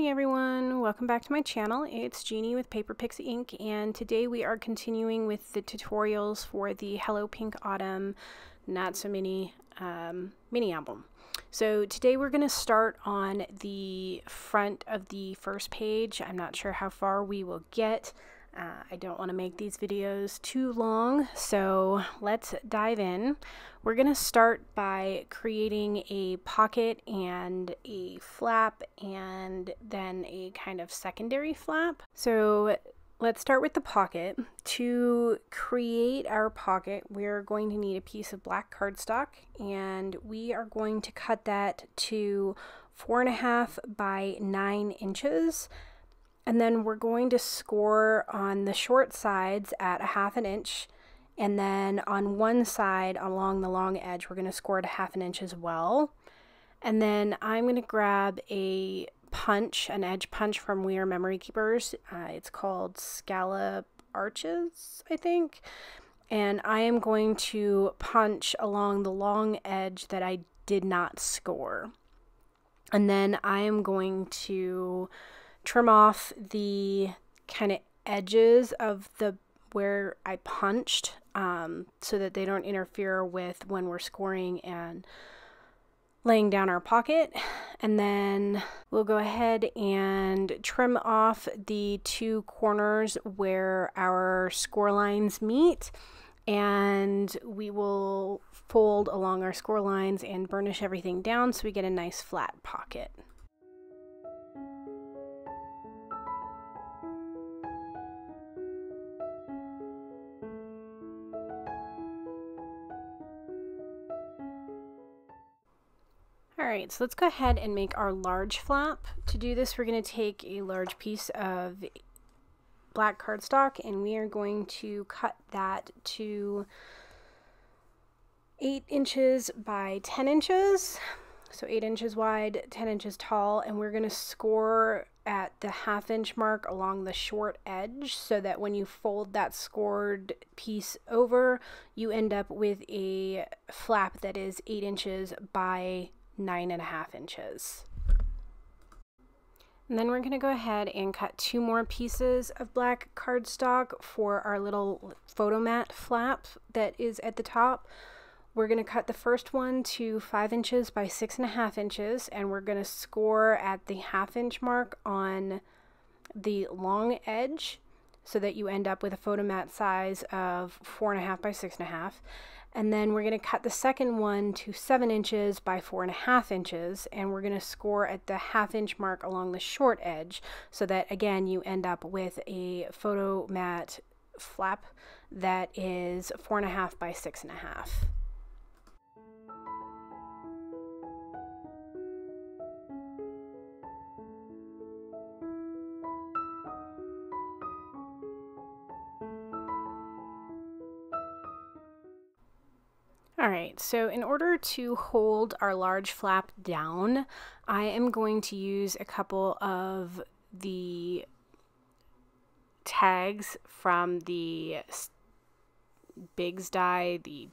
morning everyone, welcome back to my channel. It's Jeannie with Paper Pixie Ink and today we are continuing with the tutorials for the Hello Pink Autumn Not So Mini um, mini album. So today we're going to start on the front of the first page. I'm not sure how far we will get. Uh, I don't want to make these videos too long, so let's dive in. We're going to start by creating a pocket and a flap and then a kind of secondary flap. So let's start with the pocket. To create our pocket, we're going to need a piece of black cardstock and we are going to cut that to four and a half by nine inches. And then we're going to score on the short sides at a half an inch. And then on one side along the long edge, we're going to score at a half an inch as well. And then I'm going to grab a punch, an edge punch from We R Memory Keepers. Uh, it's called Scallop Arches, I think. And I am going to punch along the long edge that I did not score. And then I am going to trim off the kind of edges of the where I punched um, so that they don't interfere with when we're scoring and laying down our pocket. And then we'll go ahead and trim off the two corners where our score lines meet. And we will fold along our score lines and burnish everything down so we get a nice flat pocket. Alright, so let's go ahead and make our large flap. To do this, we're going to take a large piece of black cardstock and we are going to cut that to 8 inches by 10 inches. So 8 inches wide, 10 inches tall, and we're going to score at the half inch mark along the short edge so that when you fold that scored piece over, you end up with a flap that is 8 inches by nine and a half inches. And then we're going to go ahead and cut two more pieces of black cardstock for our little photo mat flap that is at the top. We're going to cut the first one to five inches by six and a half inches, and we're going to score at the half inch mark on the long edge so that you end up with a photo mat size of four and a half by six and a half. And then we're going to cut the second one to 7 inches by 4.5 inches, and we're going to score at the half inch mark along the short edge so that again you end up with a photo mat flap that is 4.5 by 6.5. Alright, so in order to hold our large flap down, I am going to use a couple of the tags from the Bigz die, the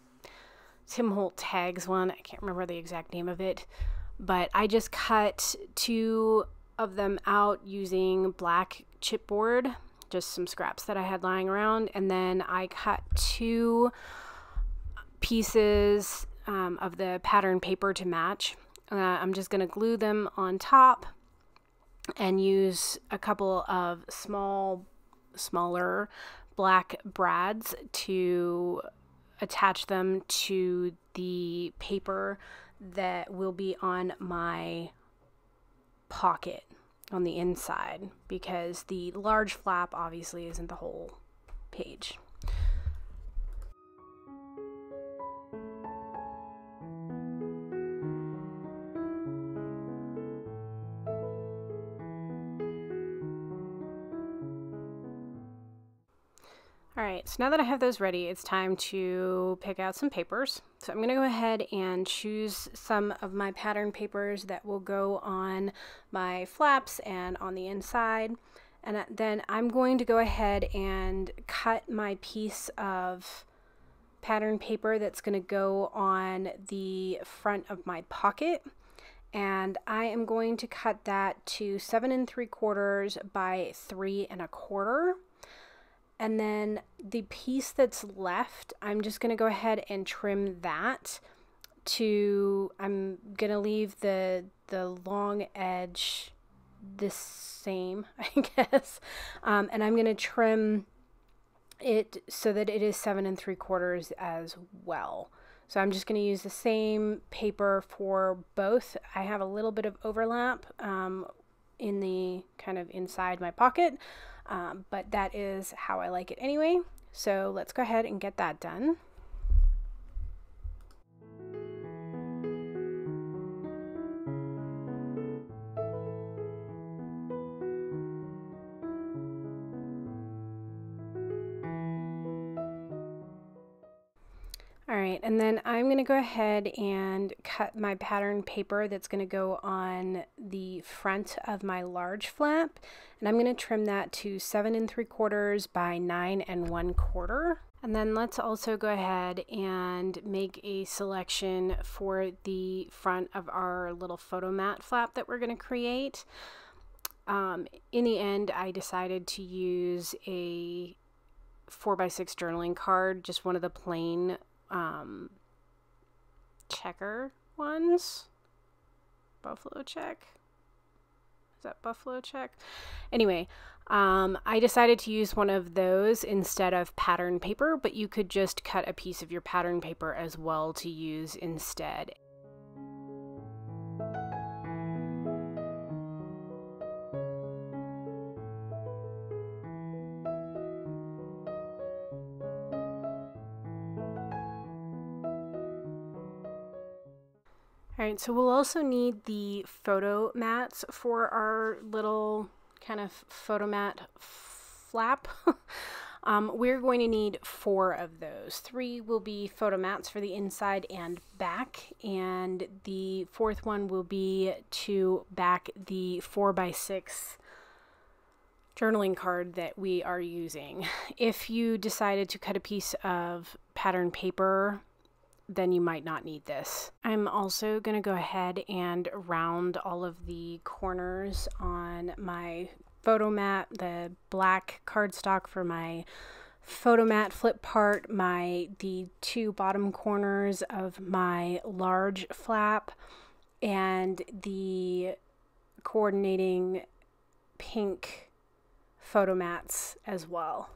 Tim Holtz tags one. I can't remember the exact name of it, but I just cut two of them out using black chipboard, just some scraps that I had lying around, and then I cut two pieces um, of the pattern paper to match. Uh, I'm just going to glue them on top and use a couple of small, smaller black brads to attach them to the paper that will be on my pocket on the inside because the large flap obviously isn't the whole page. Alright, so now that I have those ready, it's time to pick out some papers. So I'm going to go ahead and choose some of my pattern papers that will go on my flaps and on the inside. And uh, then I'm going to go ahead and cut my piece of pattern paper that's going to go on the front of my pocket. and I am going to cut that to seven and three quarters by three and a quarter. And then the piece that's left, I'm just going to go ahead and trim that to, I'm going to leave the, the long edge the same, I guess. Um, and I'm going to trim it so that it is seven and three quarters as well. So I'm just going to use the same paper for both. I have a little bit of overlap um, in the kind of inside my pocket, um, but that is how I like it anyway. So let's go ahead and get that done. Right, and then I'm going to go ahead and cut my pattern paper that's going to go on the front of my large flap. And I'm going to trim that to seven and three quarters by nine and one quarter. And then let's also go ahead and make a selection for the front of our little photo mat flap that we're going to create. Um, in the end, I decided to use a 4x6 journaling card, just one of the plain um, checker ones. Buffalo check. Is that buffalo check? Anyway, um, I decided to use one of those instead of pattern paper, but you could just cut a piece of your pattern paper as well to use instead. Right, so we'll also need the photo mats for our little kind of photo mat flap. um, we're going to need four of those. Three will be photo mats for the inside and back, and the fourth one will be to back the 4 by 6 journaling card that we are using. If you decided to cut a piece of pattern paper then you might not need this. I'm also to go ahead and round all of the corners on my photo mat, the black cardstock for my photo mat flip part, my the two bottom corners of my large flap, and the coordinating pink photo mats as well.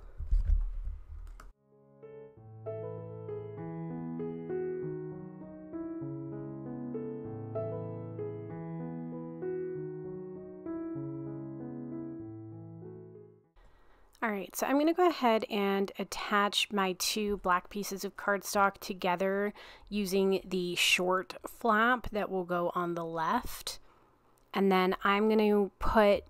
All right, so I'm going to go ahead and attach my two black pieces of cardstock together using the short flap that will go on the left. And then I'm going to put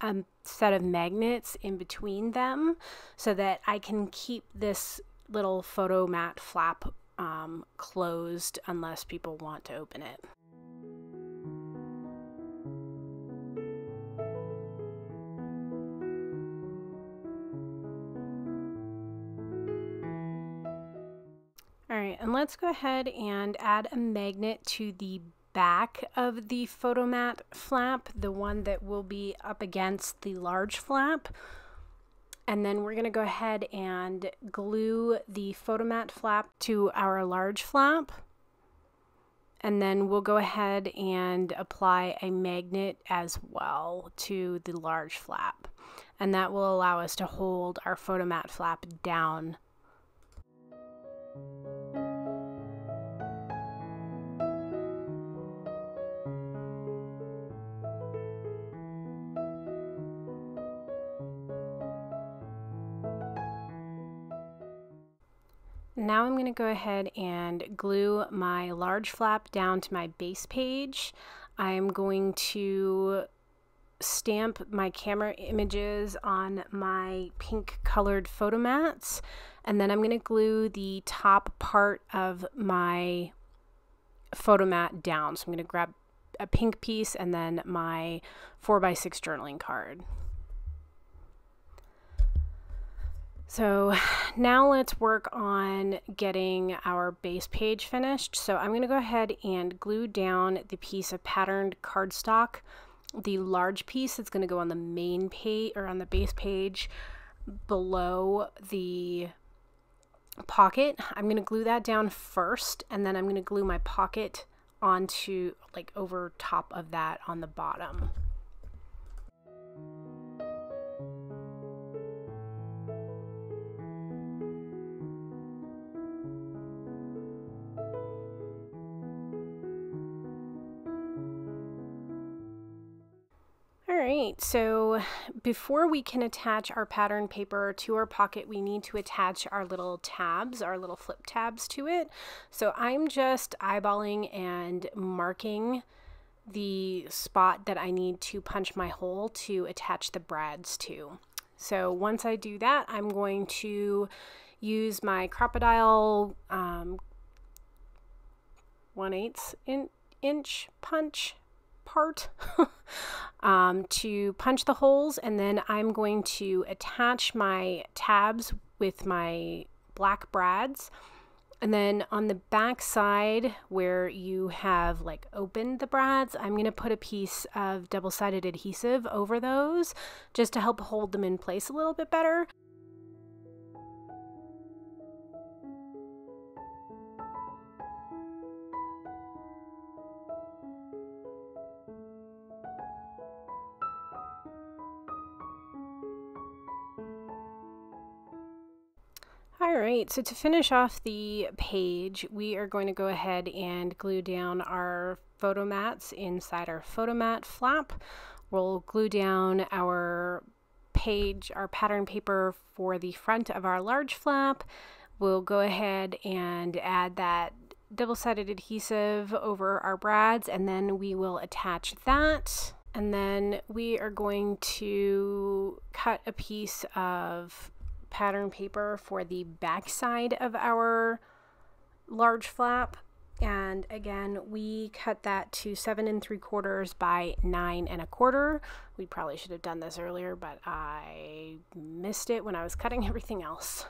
a set of magnets in between them so that I can keep this little photo mat flap um, closed unless people want to open it. Let's go ahead and add a magnet to the back of the photomat flap, the one that will be up against the large flap. And then we're going to go ahead and glue the photomat flap to our large flap. And then we'll go ahead and apply a magnet as well to the large flap. And that will allow us to hold our photomat flap down now I'm going to go ahead and glue my large flap down to my base page. I'm going to stamp my camera images on my pink colored photo mats and then I'm going to glue the top part of my photo mat down. So I'm going to grab a pink piece and then my 4x6 journaling card. So now let's work on getting our base page finished. So I'm going to go ahead and glue down the piece of patterned cardstock. The large piece that's going to go on the main page or on the base page below the pocket. I'm going to glue that down first and then I'm going to glue my pocket onto like over top of that on the bottom. Right, so before we can attach our pattern paper to our pocket, we need to attach our little tabs, our little flip tabs to it. So I'm just eyeballing and marking the spot that I need to punch my hole to attach the brads to. So once I do that, I'm going to use my Crop-A-Dile um, 1 8 in inch punch part um, to punch the holes and then I'm going to attach my tabs with my black brads and then on the back side where you have like opened the brads, I'm going to put a piece of double-sided adhesive over those just to help hold them in place a little bit better. All right, so to finish off the page, we are going to go ahead and glue down our photo mats inside our photo mat flap. We'll glue down our page, our pattern paper for the front of our large flap. We'll go ahead and add that double-sided adhesive over our brads and then we will attach that. And then we are going to cut a piece of pattern paper for the back side of our large flap. And again, we cut that to seven and three quarters by nine and a quarter. We probably should have done this earlier, but I missed it when I was cutting everything else.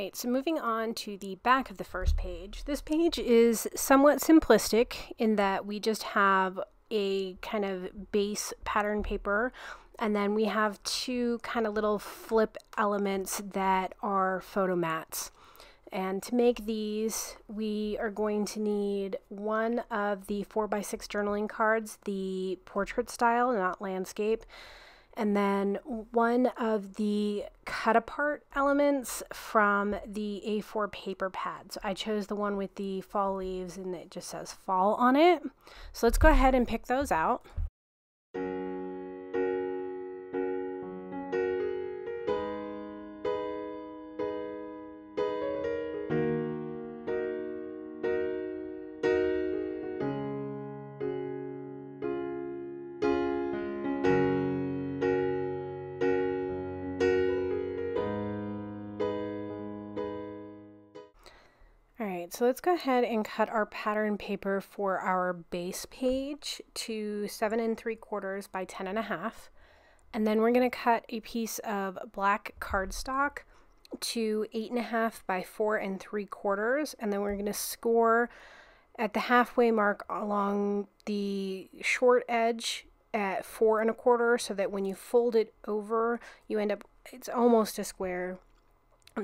Right, so moving on to the back of the first page. This page is somewhat simplistic in that we just have a kind of base pattern paper and then we have two kind of little flip elements that are photo mats. And to make these, we are going to need one of the 4x6 journaling cards, the portrait style, not landscape, and then one of the cut apart elements from the A4 paper pad. So I chose the one with the fall leaves and it just says fall on it. So let's go ahead and pick those out. So let's go ahead and cut our pattern paper for our base page to seven and three quarters by ten and a half. And then we're going to cut a piece of black cardstock to eight and a half by four and three quarters. And then we're going to score at the halfway mark along the short edge at four and a quarter so that when you fold it over, you end up, it's almost a square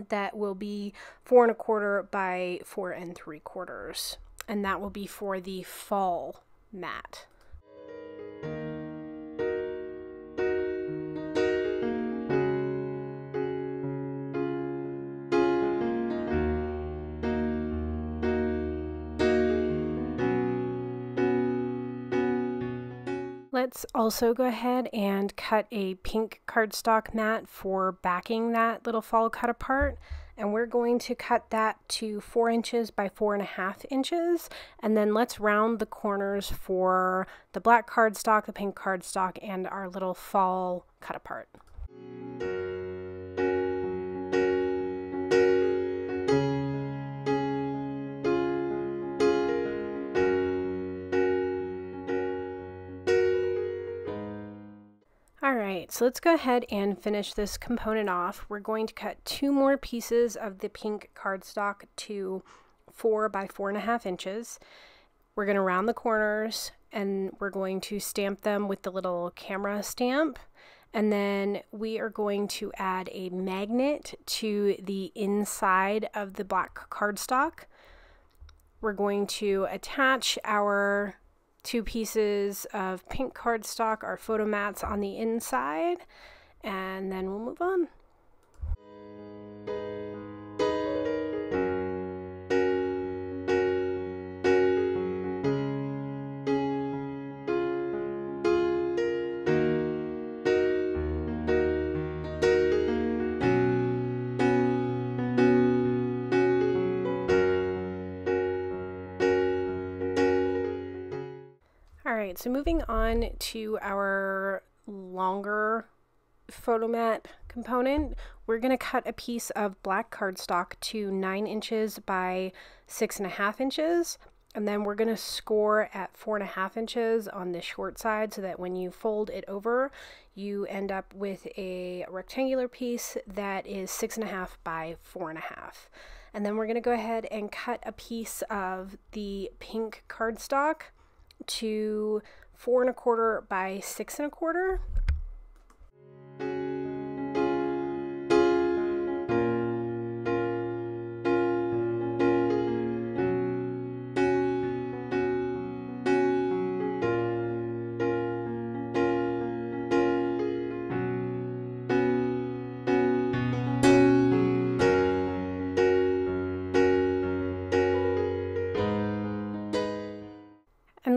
that will be four and a quarter by four and three quarters. And that will be for the fall mat. Let's also go ahead and cut a pink cardstock mat for backing that little fall cut apart. And we're going to cut that to four inches by four and a half inches. And then let's round the corners for the black cardstock, the pink cardstock, and our little fall cut apart. Alright, so let's go ahead and finish this component off. We're going to cut two more pieces of the pink cardstock to four by four and a half inches. We're going to round the corners and we're going to stamp them with the little camera stamp. And then we are going to add a magnet to the inside of the black cardstock. We're going to attach our two pieces of pink cardstock, our photo mats on the inside, and then we'll move on. Right, so moving on to our longer photomat component, we're going to cut a piece of black cardstock to 9 inches by 6.5 inches. And then we're going to score at 4.5 inches on the short side so that when you fold it over, you end up with a rectangular piece that is 6.5 by 4.5. And then we're going to go ahead and cut a piece of the pink cardstock to four and a quarter by six and a quarter.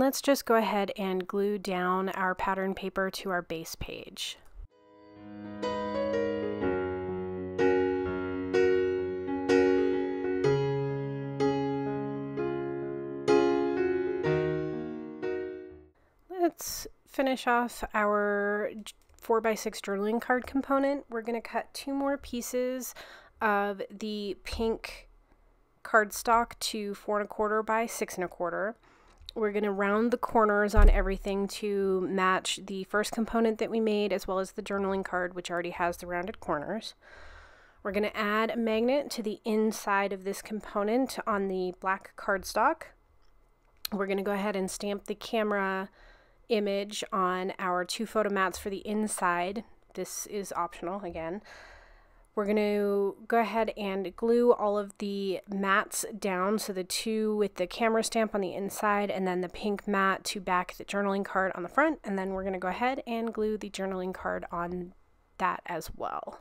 Let's just go ahead and glue down our pattern paper to our base page. Let's finish off our 4x6 journaling card component. We're going to cut two more pieces of the pink cardstock to four and a quarter by six and a quarter. We're going to round the corners on everything to match the first component that we made as well as the journaling card which already has the rounded corners. We're going to add a magnet to the inside of this component on the black cardstock. We're going to go ahead and stamp the camera image on our two photo mats for the inside. This is optional again. We're going to go ahead and glue all of the mats down. So the two with the camera stamp on the inside and then the pink mat to back the journaling card on the front. And then we're going to go ahead and glue the journaling card on that as well.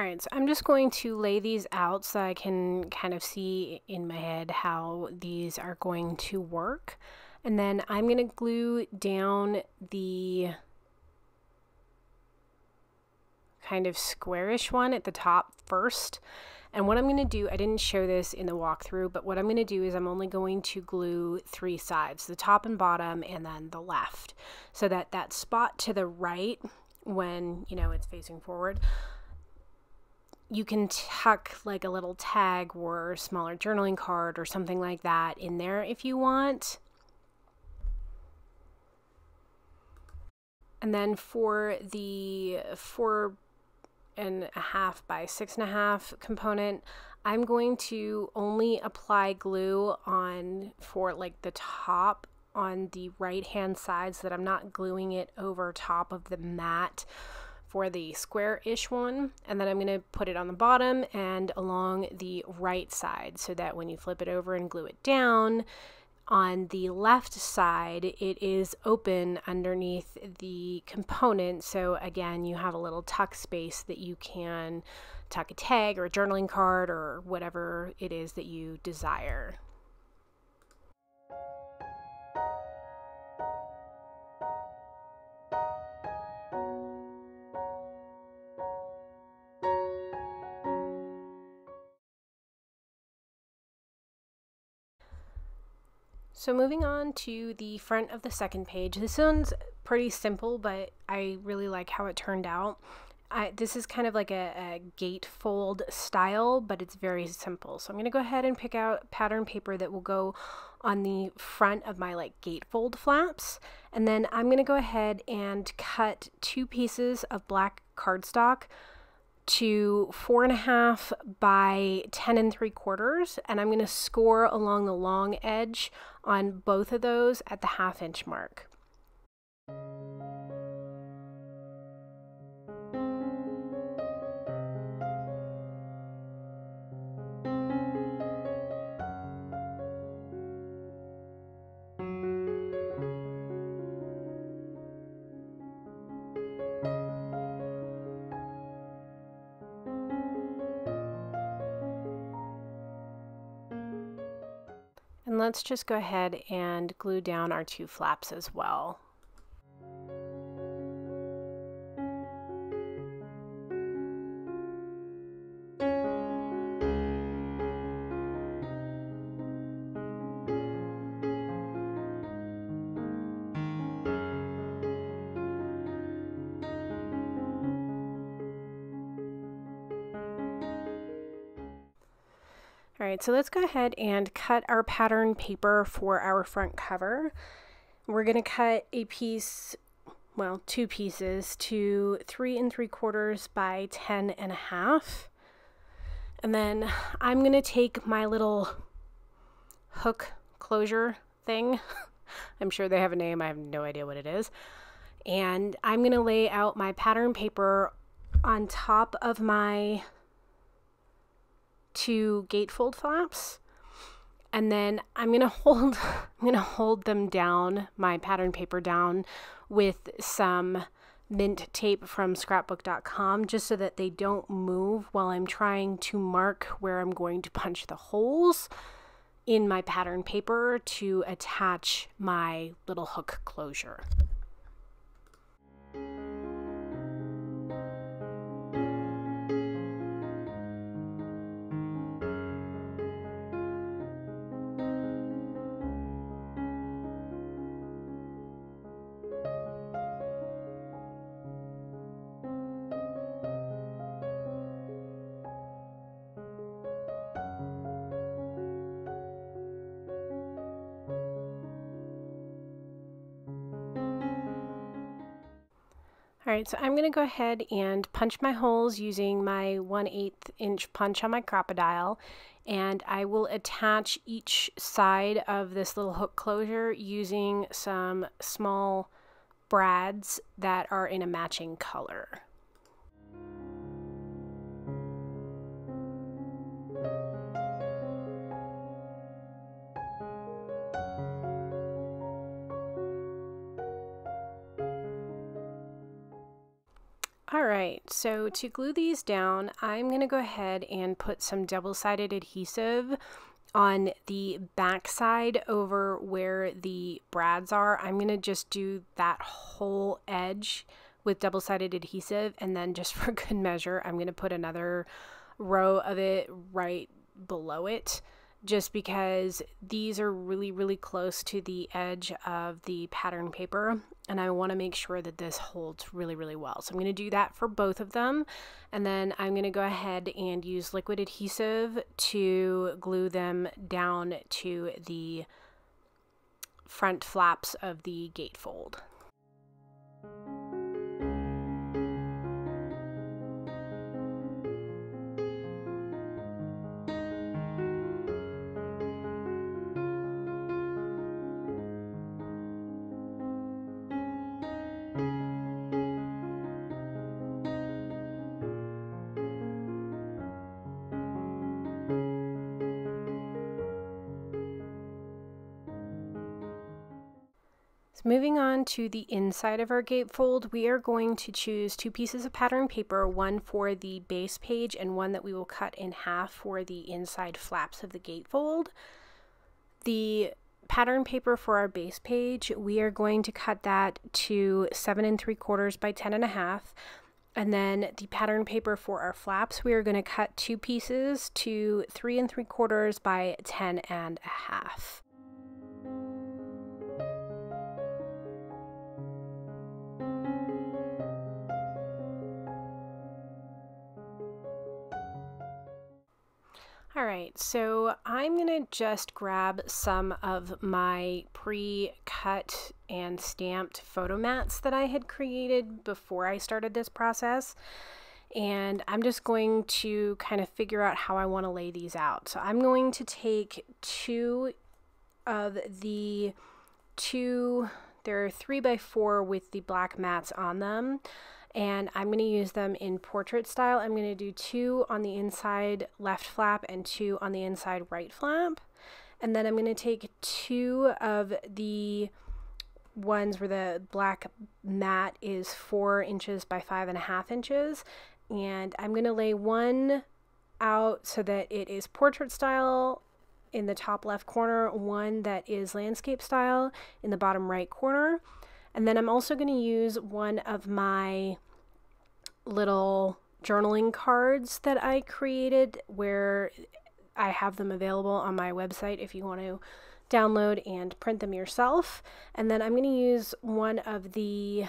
All right, so I'm just going to lay these out so I can kind of see in my head how these are going to work. And then I'm going to glue down the kind of squarish one at the top first. And what I'm going to do, I didn't show this in the walkthrough, but what I'm going to do is I'm only going to glue three sides, the top and bottom, and then the left. So that that spot to the right, when, you know, it's facing forward, you can tuck like a little tag or smaller journaling card or something like that in there if you want. And then for the four and a half by six and a half component, I'm going to only apply glue on for like the top on the right hand side so that I'm not gluing it over top of the mat for the square-ish one and then I'm going to put it on the bottom and along the right side so that when you flip it over and glue it down on the left side it is open underneath the component so again you have a little tuck space that you can tuck a tag or a journaling card or whatever it is that you desire. So moving on to the front of the second page, this one's pretty simple, but I really like how it turned out. I, this is kind of like a, a gatefold style, but it's very simple. So I'm going to go ahead and pick out pattern paper that will go on the front of my like gatefold flaps. And then I'm going to go ahead and cut two pieces of black cardstock to four and a half by 10 and three quarters and I'm going to score along the long edge on both of those at the half inch mark. Let's just go ahead and glue down our two flaps as well. Right, so let's go ahead and cut our pattern paper for our front cover. We're gonna cut a piece, well, two pieces to three and three quarters by 10 and a half. And then I'm gonna take my little hook closure thing. I'm sure they have a name, I have no idea what it is. And I'm gonna lay out my pattern paper on top of my two gatefold flaps and then I'm to hold I'm to hold them down my pattern paper down with some mint tape from scrapbook.com just so that they don't move while I'm trying to mark where I'm going to punch the holes in my pattern paper to attach my little hook closure. Alright, so I'm going to go ahead and punch my holes using my 1 8 inch punch on my Crop-A-Dile and I will attach each side of this little hook closure using some small brads that are in a matching color. All right, so to glue these down, I'm going to go ahead and put some double-sided adhesive on the back side over where the brads are. I'm going to just do that whole edge with double-sided adhesive and then just for good measure, I'm going to put another row of it right below it just because these are really, really close to the edge of the pattern paper and I want to make sure that this holds really, really well. So I'm going to do that for both of them and then I'm going to go ahead and use liquid adhesive to glue them down to the front flaps of the gatefold. Moving on to the inside of our gatefold, we are going to choose two pieces of pattern paper, one for the base page and one that we will cut in half for the inside flaps of the gatefold. The pattern paper for our base page, we are going to cut that to seven and three quarters by ten and a half. And then the pattern paper for our flaps, we are going to cut two pieces to three and three quarters by ten and a half. All right, so I'm gonna just grab some of my pre-cut and stamped photo mats that I had created before I started this process. And I'm just going to kind of figure out how I want to lay these out. So I'm going to take two of the two, there are three by four with the black mats on them and I'm going to use them in portrait style. I'm going to do two on the inside left flap and two on the inside right flap. And then I'm going to take two of the ones where the black mat is four inches by five and a half inches. And I'm going to lay one out so that it is portrait style in the top left corner, one that is landscape style in the bottom right corner. And then I'm also going to use one of my little journaling cards that I created where I have them available on my website if you want to download and print them yourself. And then I'm going to use one of the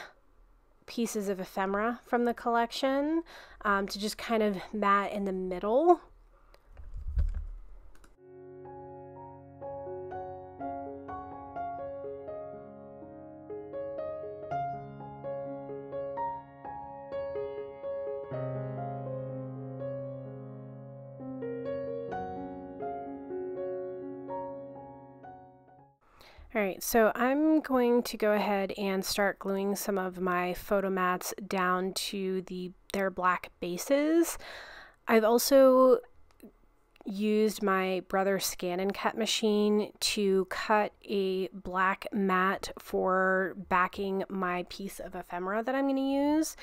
pieces of ephemera from the collection um, to just kind of mat in the middle All right, so I'm going to go ahead and start gluing some of my photo mats down to the their black bases. I've also used my Brother ScanNCut machine to cut a black mat for backing my piece of ephemera that I'm going to use.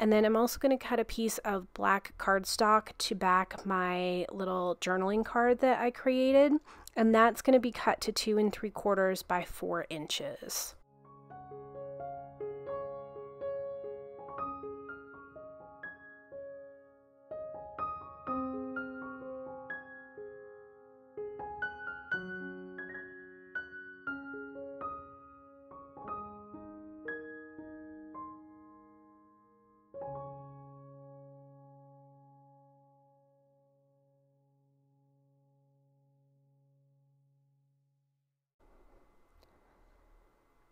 And then I'm also going to cut a piece of black cardstock to back my little journaling card that I created and that's going to be cut to two and three quarters by four inches.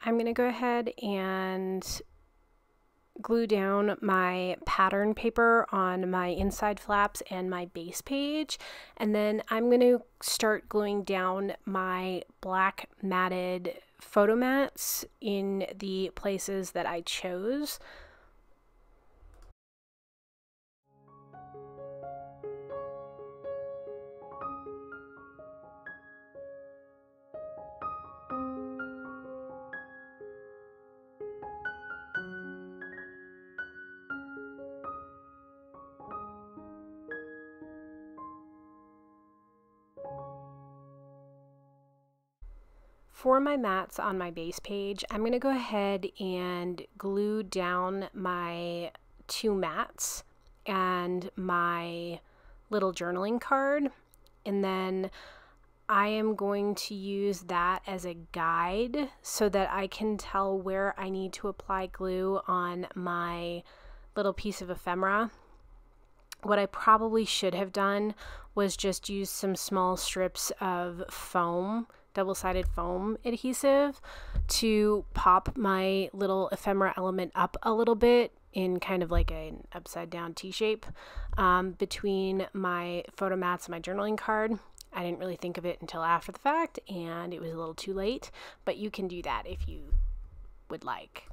I'm going to go ahead and glue down my pattern paper on my inside flaps and my base page and then I'm going to start gluing down my black matted photo mats in the places that I chose. For my mats on my base page, I'm going to go ahead and glue down my two mats and my little journaling card. And then I am going to use that as a guide so that I can tell where I need to apply glue on my little piece of ephemera. What I probably should have done was just use some small strips of foam double-sided foam adhesive to pop my little ephemera element up a little bit in kind of like an upside down T-shape um, between my photo mats and my journaling card. I didn't really think of it until after the fact and it was a little too late, but you can do that if you would like.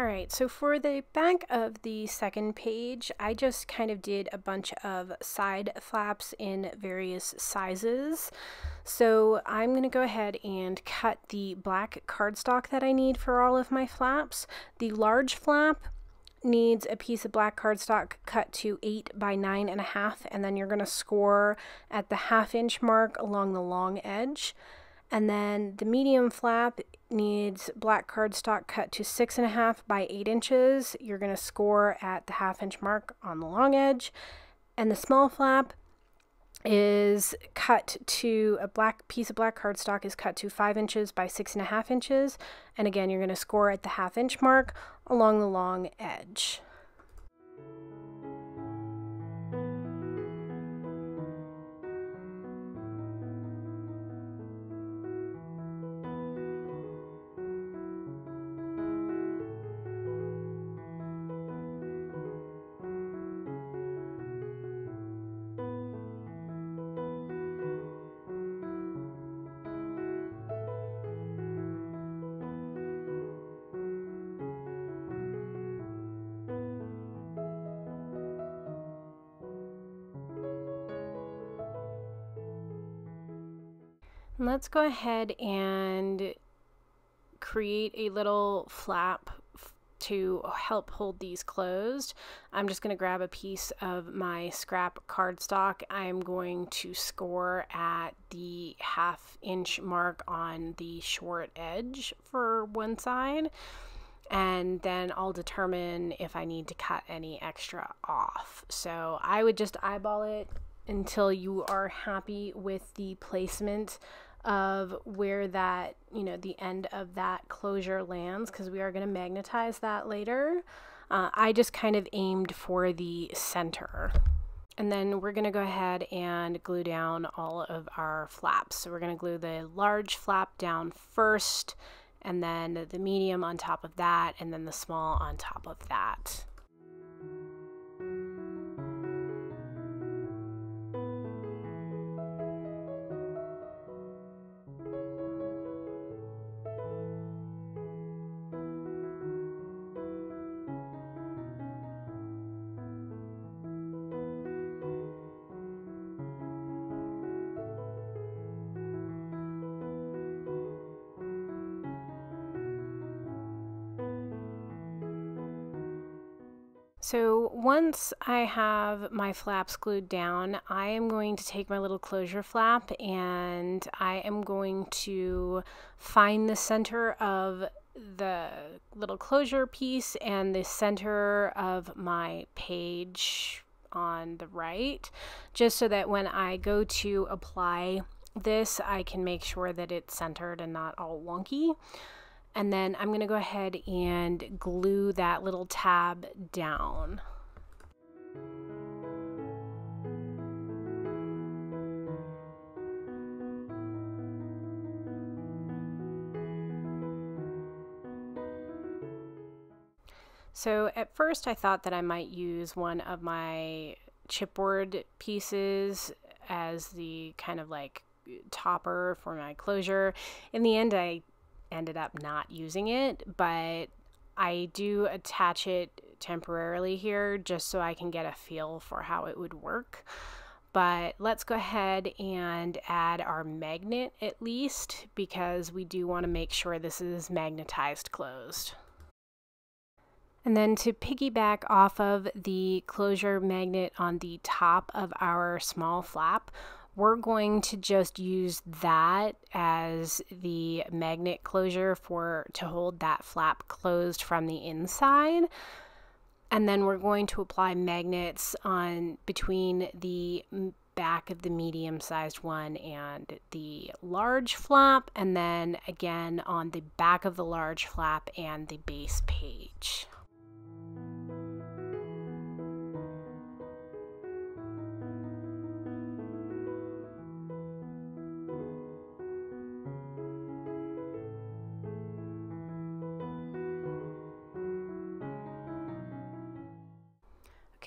Alright, so for the back of the second page, I just kind of did a bunch of side flaps in various sizes. So I'm going to go ahead and cut the black cardstock that I need for all of my flaps. The large flap needs a piece of black cardstock cut to 8 by 9 and a half and then you're going to score at the half inch mark along the long edge. And then the medium flap needs black cardstock cut to six and a half by eight inches. You're going to score at the half inch mark on the long edge. And the small flap is cut to a black piece of black cardstock is cut to five inches by six and a half inches. And again, you're going to score at the half inch mark along the long edge. Let's go ahead and create a little flap to help hold these closed. I'm just going to grab a piece of my scrap cardstock. I'm going to score at the half inch mark on the short edge for one side and then I'll determine if I need to cut any extra off. So I would just eyeball it until you are happy with the placement of where that, you know, the end of that closure lands because we are going to magnetize that later. Uh, I just kind of aimed for the center. And then we're going to go ahead and glue down all of our flaps. So we're going to glue the large flap down first, and then the medium on top of that, and then the small on top of that. Once I have my flaps glued down, I am going to take my little closure flap and I am going to find the center of the little closure piece and the center of my page on the right, just so that when I go to apply this, I can make sure that it's centered and not all wonky. And then I'm going to go ahead and glue that little tab down. So at first I thought that I might use one of my chipboard pieces as the kind of like topper for my closure. In the end I ended up not using it, but I do attach it temporarily here just so I can get a feel for how it would work. But let's go ahead and add our magnet at least because we do want to make sure this is magnetized closed. And then to piggyback off of the closure magnet on the top of our small flap, we're going to just use that as the magnet closure for to hold that flap closed from the inside and then we're going to apply magnets on between the back of the medium sized one and the large flap and then again on the back of the large flap and the base page.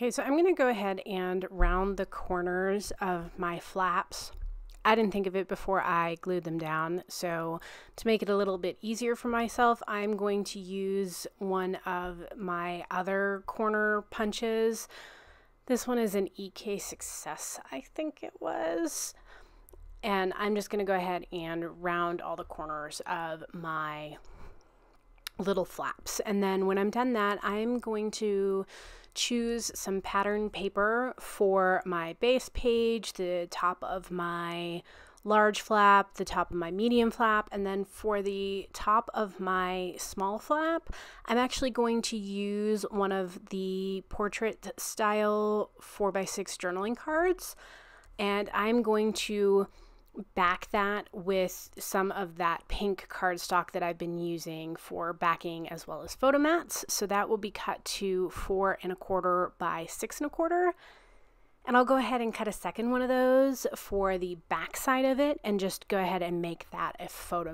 Okay, so I'm going to go ahead and round the corners of my flaps I didn't think of it before I glued them down. So to make it a little bit easier for myself, I'm going to use one of my other corner punches. This one is an EK Success, I think it was. And I'm just going to go ahead and round all the corners of my little flaps. And then when I'm done that, I'm going to choose some pattern paper for my base page, the top of my large flap, the top of my medium flap, and then for the top of my small flap, I'm actually going to use one of the portrait style 4x6 journaling cards, and I'm going to back that with some of that pink cardstock that I've been using for backing as well as photo mats. So that will be cut to four and a quarter by six and a quarter. And I'll go ahead and cut a second one of those for the back side of it and just go ahead and make that a photo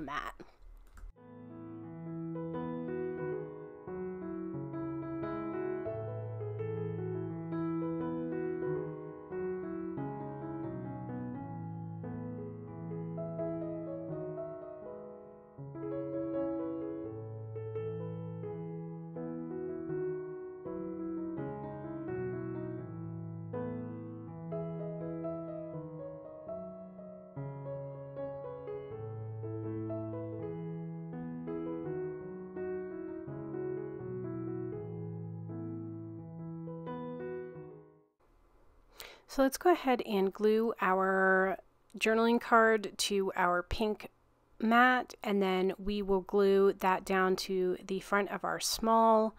So let's go ahead and glue our journaling card to our pink mat and then we will glue that down to the front of our small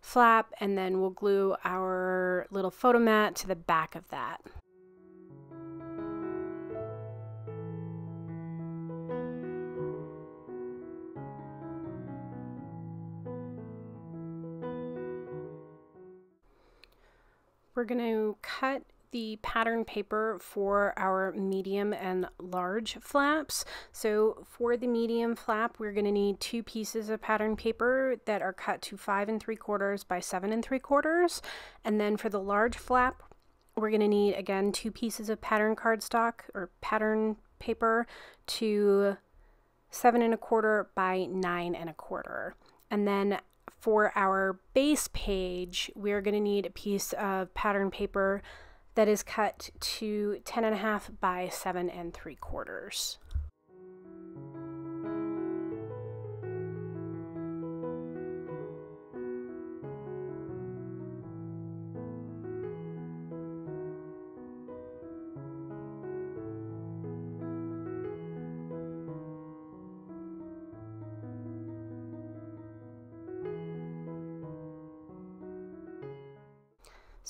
flap and then we'll glue our little photo mat to the back of that. We're going to cut the pattern paper for our medium and large flaps. So for the medium flap, we're going to need two pieces of pattern paper that are cut to five and three quarters by seven and three quarters. And then for the large flap, we're going to need again two pieces of pattern cardstock or pattern paper to seven and a quarter by nine and a quarter. And then for our base page, we're going to need a piece of pattern paper that is cut to 10 and a half by 7 and 3 quarters.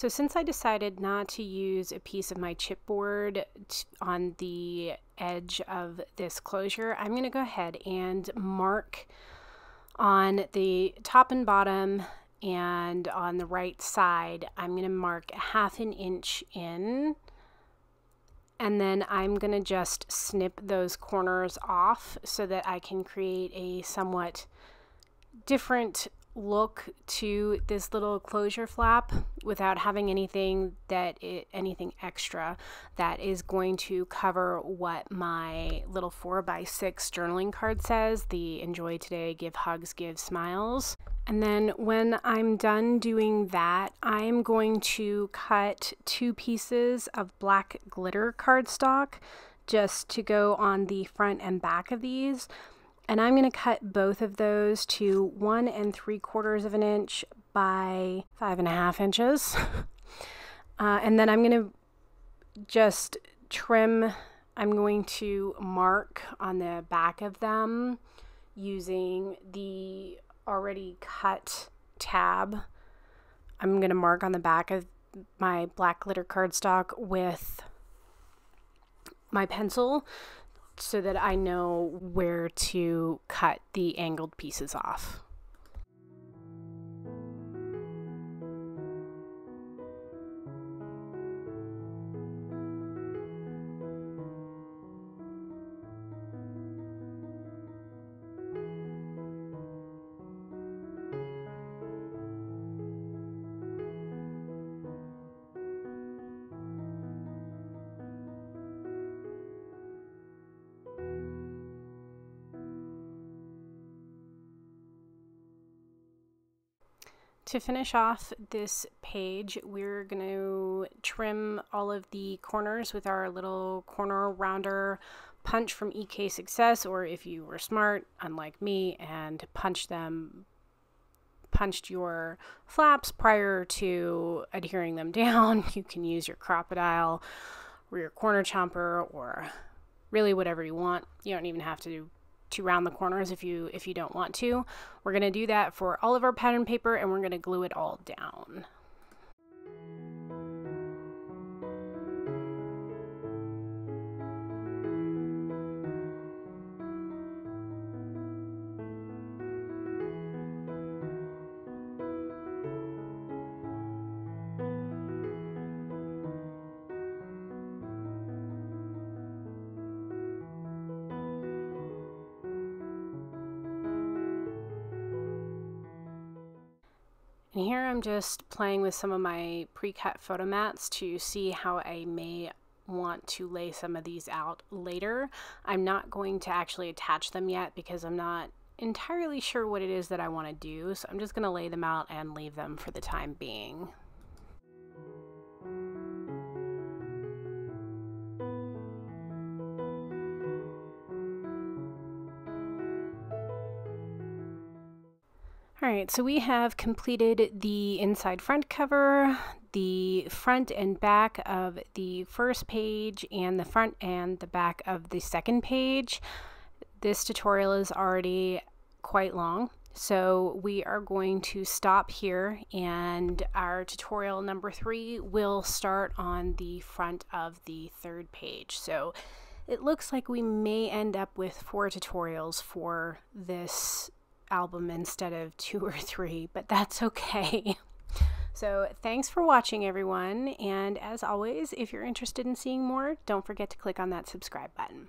So since I decided not to use a piece of my chipboard on the edge of this closure, I'm going to go ahead and mark on the top and bottom and on the right side, I'm going to mark half an inch in. And then I'm going to just snip those corners off so that I can create a somewhat different look to this little closure flap without having anything that it, anything extra that is going to cover what my little 4 by 6 journaling card says the enjoy today give hugs give smiles. And then when I'm done doing that I'm going to cut two pieces of black glitter cardstock just to go on the front and back of these and I'm going to cut both of those to one and three quarters of an inch by five and a half inches. uh, and then I'm going to just trim, I'm going to mark on the back of them using the already cut tab. I'm going to mark on the back of my black glitter cardstock with my pencil so that I know where to cut the angled pieces off. To finish off this page, we're going to trim all of the corners with our little corner rounder punch from EK Success, or if you were smart, unlike me, and punch them punched your flaps prior to adhering them down, you can use your Crop-A-Dile or your corner chomper or really whatever you want. You don't even have to to round the corners if you if you don't want to. We're going to do that for all of our pattern paper and we're going to glue it all down. And here I'm just playing with some of my pre-cut photo mats to see how I may want to lay some of these out later. I'm not going to actually attach them yet because I'm not entirely sure what it is that I want to do. So I'm just going to lay them out and leave them for the time being. Alright, so we have completed the inside front cover, the front and back of the first page, and the front and the back of the second page. This tutorial is already quite long, so we are going to stop here and our tutorial number three will start on the front of the third page. So it looks like we may end up with four tutorials for this album instead of two or three, but that's okay. So, thanks for watching, everyone. And as always, if you're interested in seeing more, don't forget to click on that subscribe button.